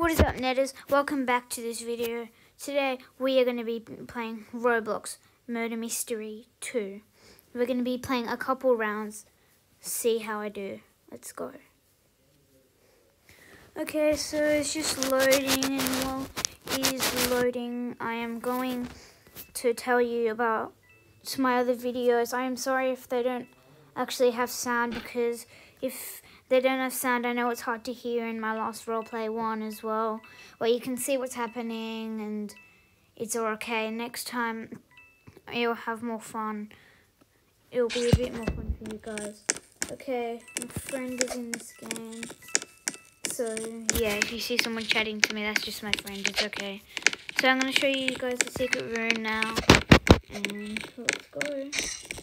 What is up netters? Welcome back to this video. Today we are going to be playing Roblox Murder Mystery 2. We're going to be playing a couple rounds. See how I do. Let's go. Okay, so it's just loading and while it is loading I am going to tell you about my other videos. I am sorry if they don't actually have sound because if they don't have sound, I know it's hard to hear in my last roleplay one as well, where you can see what's happening and it's all okay. Next time, you'll have more fun. It'll be a bit more fun for you guys. Okay, my friend is in this game. So, yeah, if you see someone chatting to me, that's just my friend. It's okay. So I'm going to show you guys the secret room now. And let's go.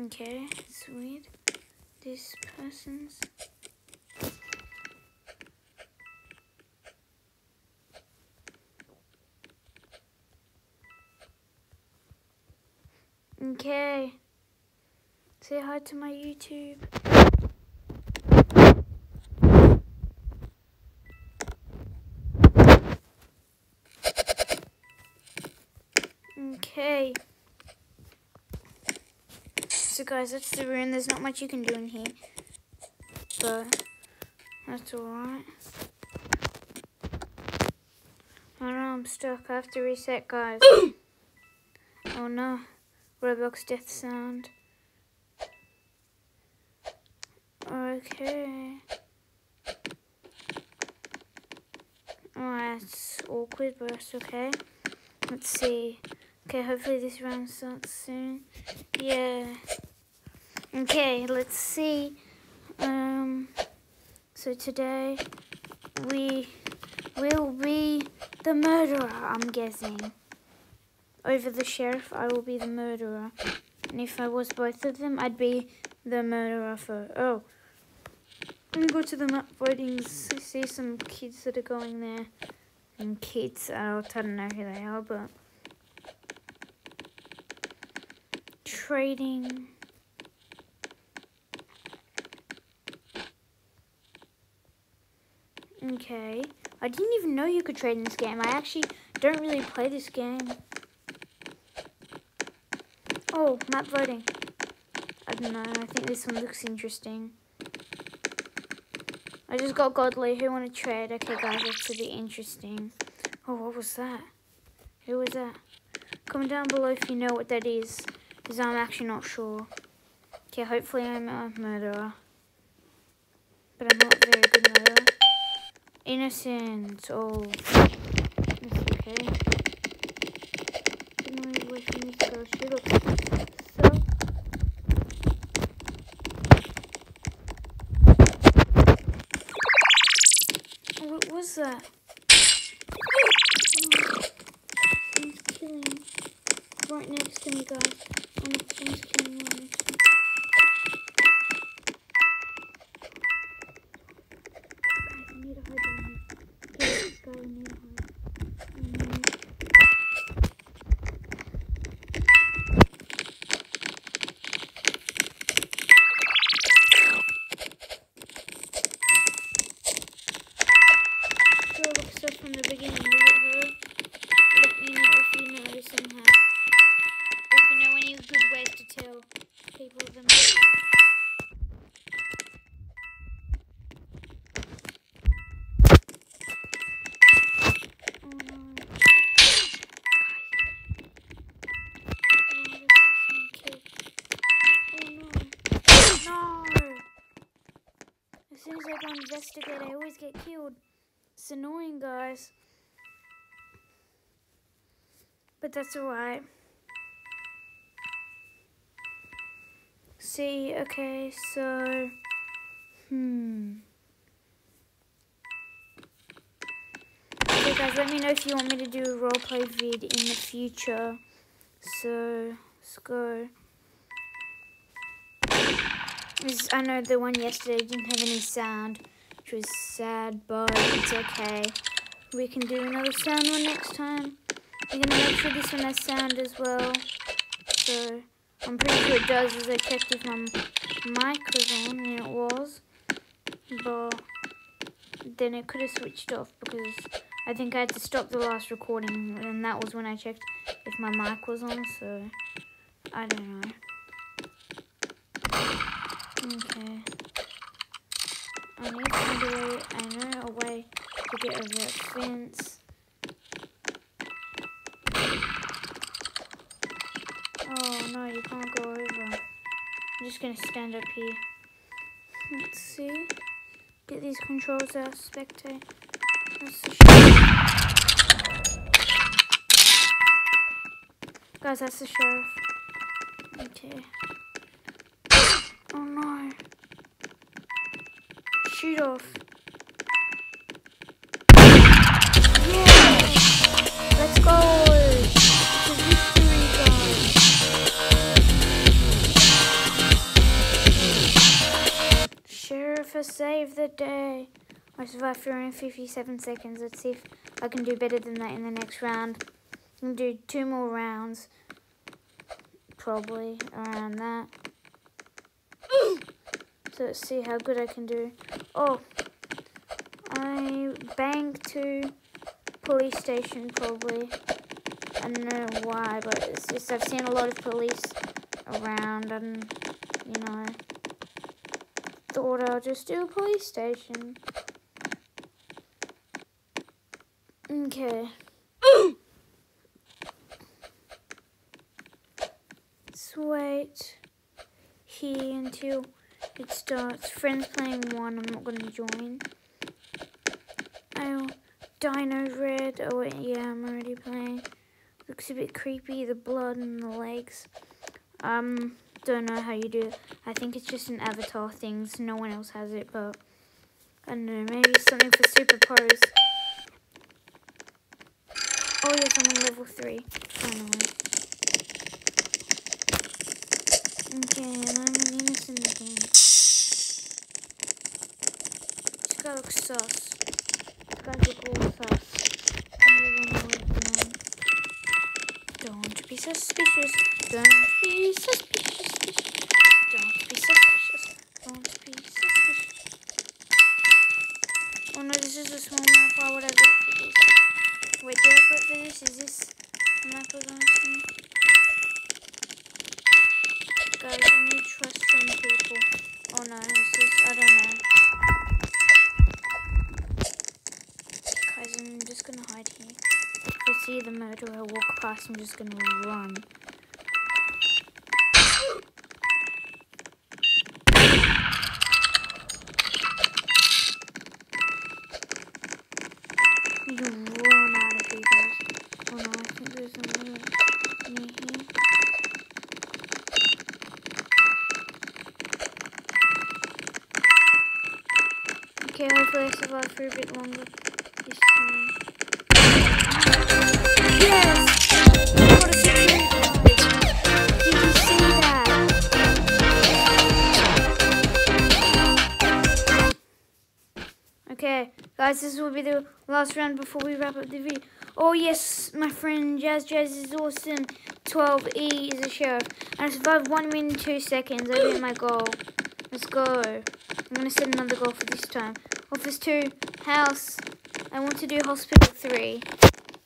Okay, sweet. This person's. Okay. Say hi to my YouTube. Okay. So guys, that's the room. There's not much you can do in here. But that's alright. I know I'm stuck. I have to reset, guys. oh no. Roblox death sound. Okay. Oh, that's awkward, but that's okay. Let's see. Okay, hopefully this round starts soon. Yeah. Okay, let's see. Um, so today we will be the murderer, I'm guessing. Over the sheriff, I will be the murderer. And if I was both of them, I'd be the murderer for... Oh. Let me go to the map voting. I see some kids that are going there. And kids, I don't know who they are, but... Trading... Okay. I didn't even know you could trade in this game. I actually don't really play this game. Oh, map voting. I don't know. I think this one looks interesting. I just got Godly. Who want to trade? Okay, guys, that should be interesting. Oh, what was that? Who was that? Comment down below if you know what that is. Because I'm actually not sure. Okay, hopefully I'm a murderer. But I'm not very good. Innocent. Oh. That's okay. My this girl. She looks so... What was that? Oh, someone's killing. Right next to me, guys. Someone's killing right next to me. If you know any good ways to tell people! As soon as I go investigate, I always get killed. It's annoying, guys. But that's alright. See, okay, so. Hmm. Okay, guys, let me know if you want me to do a roleplay vid in the future. So, let's go. This- I know the one yesterday didn't have any sound, which was sad, but it's okay. We can do another sound one next time. I'm gonna make sure this one has sound as well. So, I'm pretty sure it does as I checked if my mic was on and it was. But then it could have switched off because I think I had to stop the last recording and that was when I checked if my mic was on so I don't know. Okay. I need to find a way, I know a way to get over that fence. You can't go over. I'm just gonna stand up here. Let's see. Get these controls out, spectate. Guys, that's the sheriff. Okay. Oh no. Shoot off. Has saved the day. I survived for only 57 seconds. Let's see if I can do better than that in the next round. I can do two more rounds. Probably around that. So let's see how good I can do. Oh, I banked to police station probably. I don't know why, but it's just I've seen a lot of police around and, you know, thought I'll just do a police station. Okay. Let's wait here until it starts. Friends playing one, I'm not going to join. Oh, Dino Red. Oh, wait, yeah, I'm already playing. Looks a bit creepy, the blood and the legs. Um, don't know how you do it. I think it's just an avatar thing, so no one else has it, but I don't know, maybe something for super pros. Oh yes, I'm on level 3, finally. Okay, and I'm an innocent again. This guy looks sus. This guy look all sus. Suspicious. Don't be suspicious. Don't be suspicious. Don't be suspicious. Oh no, this is a small map. Why would I vote for this? Wait, do I vote for this? Is this the map we're going to? Guys, I need to trust some people. Oh no, is this? I don't know. Guys, I'm just gonna hide here. See the murderer walk past, I'm just gonna run. You run out of. Oh no. Okay, hopefully I survive for a bit longer this time. Okay, guys, this will be the last round before we wrap up the video. Oh yes, my friend Jazz Jazz is awesome. 12E is a sheriff. And I survived 1 minute and 2 seconds. I hit my goal. Let's go. I'm going to set another goal for this time. Office 2, house. I want to do hospital 3.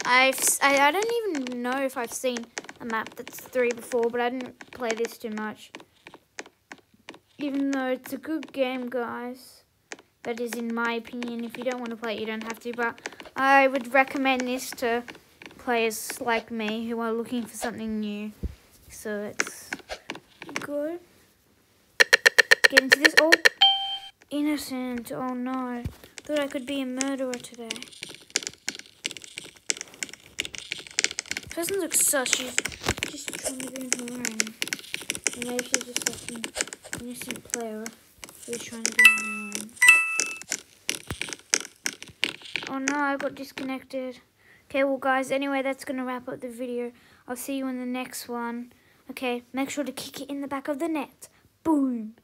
I've, I, I don't even know if I've seen a map that's 3 before, but I didn't play this too much. Even though it's a good game, guys. That is in my opinion. If you don't want to play it, you don't have to. But I would recommend this to players like me who are looking for something new. So it's good. Get into this. Oh, innocent. Oh no. Thought I could be a murderer today. Person looks sus. She's just trying to be in her. And maybe she's just like an innocent player who's trying to be own. Oh no, I got disconnected. Okay, well guys, anyway, that's going to wrap up the video. I'll see you in the next one. Okay, make sure to kick it in the back of the net. Boom.